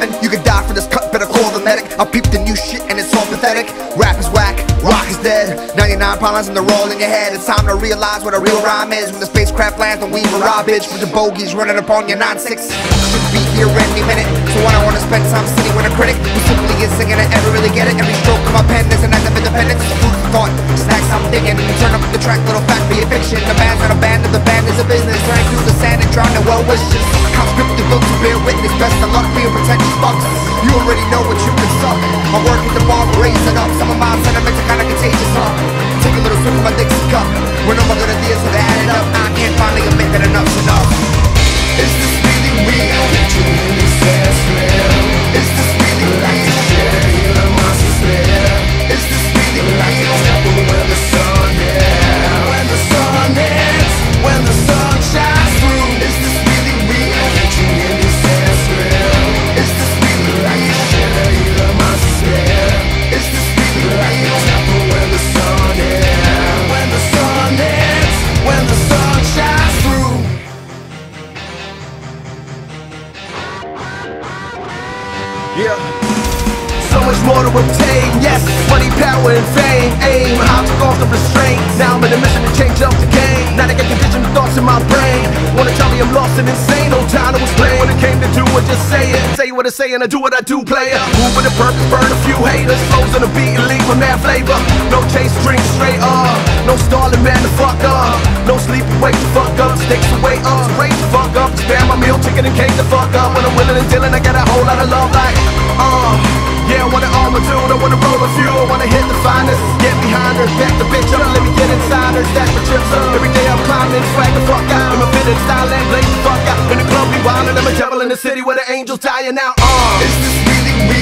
9-11 You could die for this cut, better call the medic. I peep the new shit and it's all pathetic. Rap is whack, rock is dead. 99 problems and they're all in your head. It's time to realize what a real rhyme is. When the spacecraft lands, don't leave a raw bitch With the bogeys running up on your 9-6 Should be here any minute. So I don't wanna spend time sitting with a critic Who simply is singing and ever really get it. Every stroke of my pen is an act of independence. Food for thought, snacks I'm digging. Turn up the track, little fact for your fiction. The band's not a band, and the band is a business. Running through the sand and drowning well wishes Come scripted book to bear witness. Best of luck for your pretentious fucks You already know what you can suck. My work at the bar, raising up. Some of my sentiments kinda contagious, huh? Take a little swig of my Dixie cup When all my good ideas have added up I can't finally admit that enough's enough Is this really real? Much more to obtain, yes. Money, power, and fame. Aim, I took off the restraint. Now I'm in a mission to change up the game. Now they got conditioned thoughts in my brain. Wanna tell me I'm lost and insane? No time to explain what it came to do, or just say it. Say what I say and I do what I do, player. Move with a purpose, burn a few haters. Flows on the beat and leave with mad flavor. No chase, drink straight up. No stalling, man, the fuck up. No sleep, wake the fuck up. Stakes the way up, raise the fuck up. Spam my meal, chicken and cake the fuck up. When I'm willing and dealing, I got a whole lot of love, like, dude, I wanna roll a few, I wanna hit the finest. Get behind her, back the bitch up, let me get inside her Stack my chips up, every day I'm climbing, swag the fuck out. I'm a fitted style and blaze the fuck out. In the club we wildin', I'm a devil in the city where the angels dying out, uh. Is this really real?